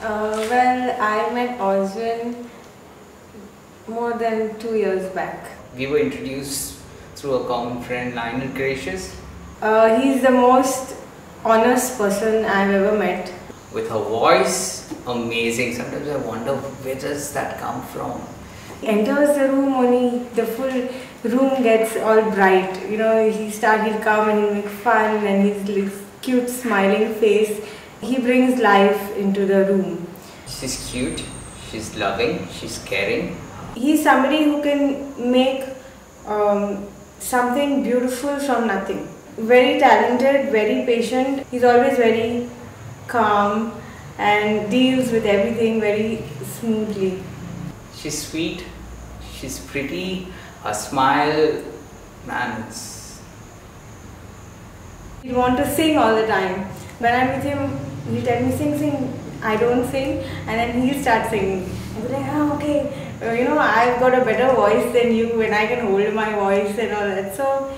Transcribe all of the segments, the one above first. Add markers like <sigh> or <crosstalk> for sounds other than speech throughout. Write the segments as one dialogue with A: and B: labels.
A: Uh, well, I met Oswin more than two years back.
B: We were introduced through a common friend, Lionel Gracious.
A: Uh, he's the most honest person I've ever met.
B: With her voice, amazing. Sometimes I wonder where does that come from?
A: He enters the room only the full room gets all bright. You know, he start he'll come and he'll make fun and his cute smiling face. He brings life into the room.
B: She's cute, she's loving, she's caring.
A: He's somebody who can make um, something beautiful from nothing. Very talented, very patient. He's always very calm and deals with everything very smoothly.
B: She's sweet, she's pretty, her smile, man, it's
A: He'd want to sing all the time. When I'm with him, he'll tell me sing, sing. I don't sing, and then he'll start singing. I'll be like, ah, okay. Uh, you know, I've got a better voice than you, and I can hold my voice and all that. So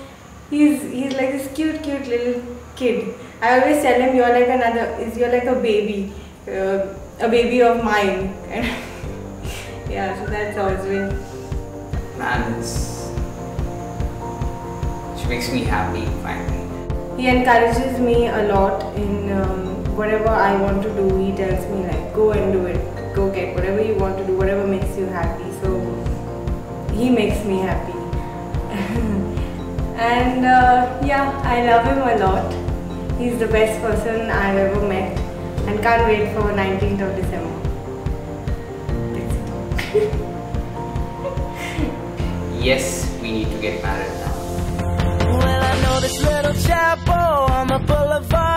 A: he's he's like this cute, cute little kid. I always tell him, you're like another, is you're like a baby, uh, a baby of mine. And <laughs> yeah, so that's always been
B: man, it's she makes me happy finally.
A: He encourages me a lot in um, whatever I want to do. He tells me like, go and do it, go get whatever you want to do, whatever makes you happy. So he makes me happy. <laughs> and uh, yeah, I love him a lot. He's the best person I've ever met, and can't wait for 19th of December. That's it.
B: Yes, we need to get married now.
C: Well, I know this little chapel on the boulevard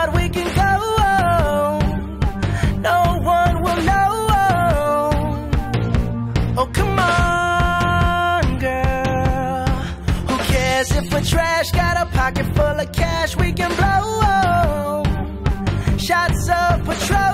C: Shots of patrol.